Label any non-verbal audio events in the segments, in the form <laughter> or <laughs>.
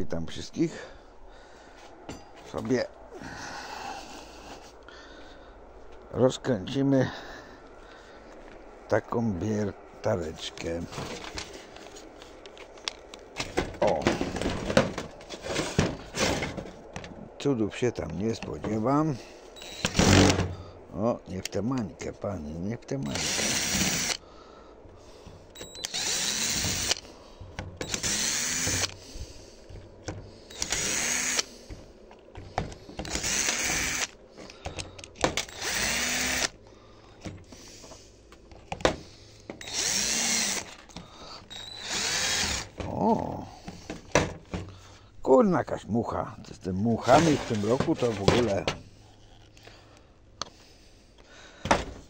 Witam wszystkich. Sobie rozkręcimy taką wiertareczkę. O! Cudów się tam nie spodziewam. O, nie w tę mańkę, panie, nie w tę mańkę. Kurna jakaś mucha. Z tym muchami w tym roku to w ogóle...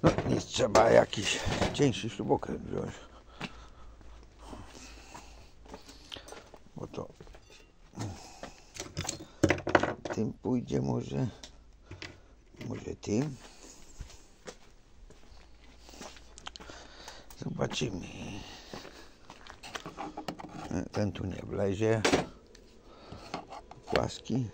No nic, trzeba jakiś cieńszy śrubokręt wziąć. Bo to... Tym pójdzie może... Może tym. Zobaczymy. Ten tu nie wlezie. Płaski.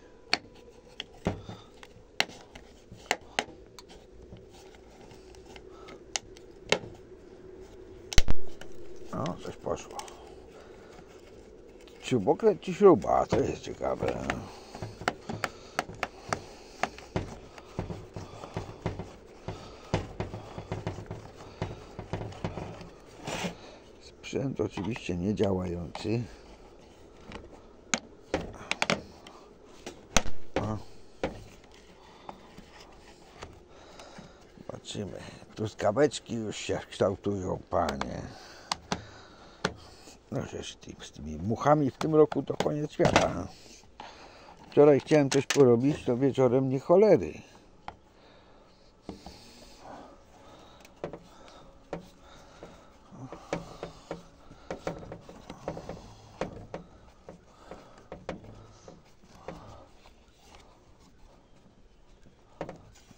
O, coś poszło. Śrubokręt czy śruba? To jest ciekawe. Sprzęt oczywiście nie działający. Zobaczymy. Truskaweczki już się kształtują, panie. No żeż ty, z tymi muchami w tym roku to koniec świata. Wczoraj chciałem coś porobić, to wieczorem nie cholery.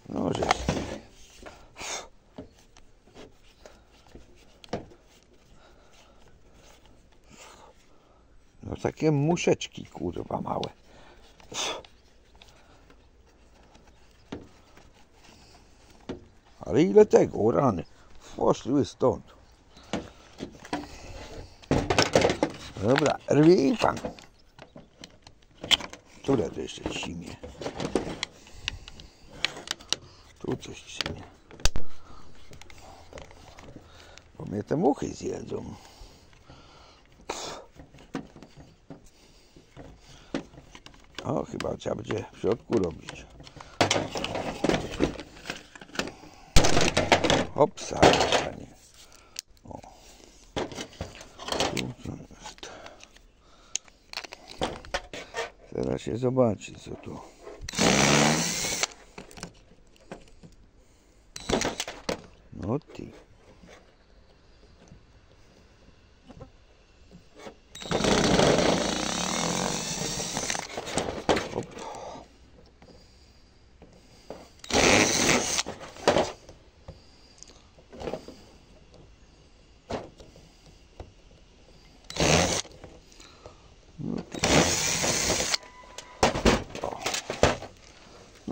No żeż ty. No takie muszeczki kurwa małe. Ale ile tego, rany. Poszły stąd. Dobra, rwij pan. Które to jeszcze cimie? Tu coś cimie. Bo mnie te muchy zjedzą. O, chyba trzeba będzie w środku robić. Hopsa, panie. O. Tu to jest. Teraz się zobaczy, co tu. No ty.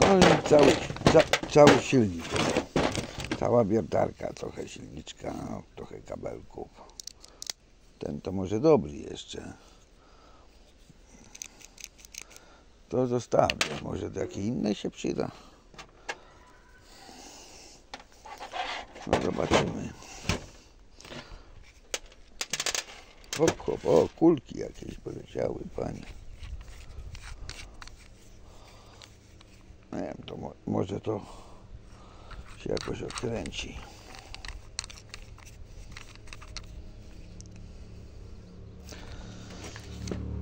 No i cały, ca, cały silnik. Cała wiertarka, trochę silniczka, no, trochę kabelków. Ten to może dobry jeszcze. To zostawię. Może do jakiej innej się przyda. No zobaczymy. Hop, hop, o, kulki jakieś poleciały, panie. Nie wiem, to mo może to się jakoś odkręci.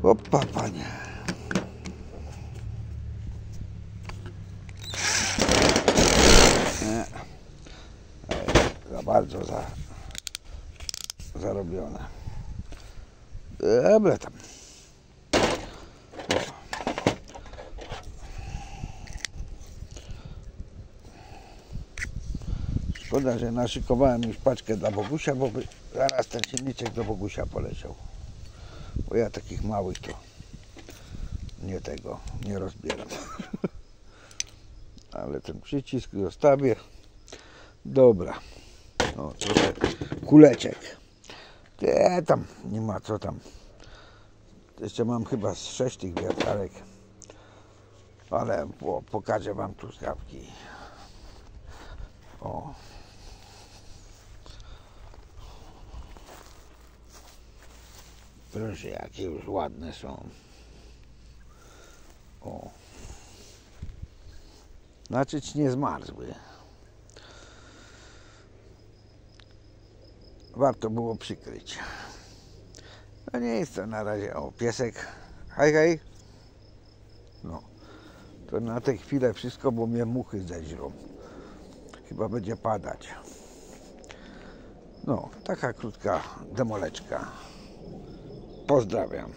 Opa, panie. Nie. Za bardzo za, zarobione. Dobra tam. Szkoda, że naszykowałem już paczkę dla Bogusia, bo by zaraz ten silniczek do Bogusia poleciał. Bo ja takich małych to nie tego, nie rozbieram. <laughs> Ale ten przycisk zostawię. Dobra. O, trochę kuleczek. Te tam, nie ma co tam. Jeszcze mam chyba z sześć tych wiertarek. Ale po, pokażę wam truskawki. O. Proszę, jakie już ładne są. O. Znaczy nie zmarzły. Warto było przykryć. No nie jest to na razie. O, piesek. Hej, hej. No. To na tę chwilę wszystko, bo mnie muchy zeźrą. Chyba będzie padać. No, taka krótka demoleczka. Pozdrawiam.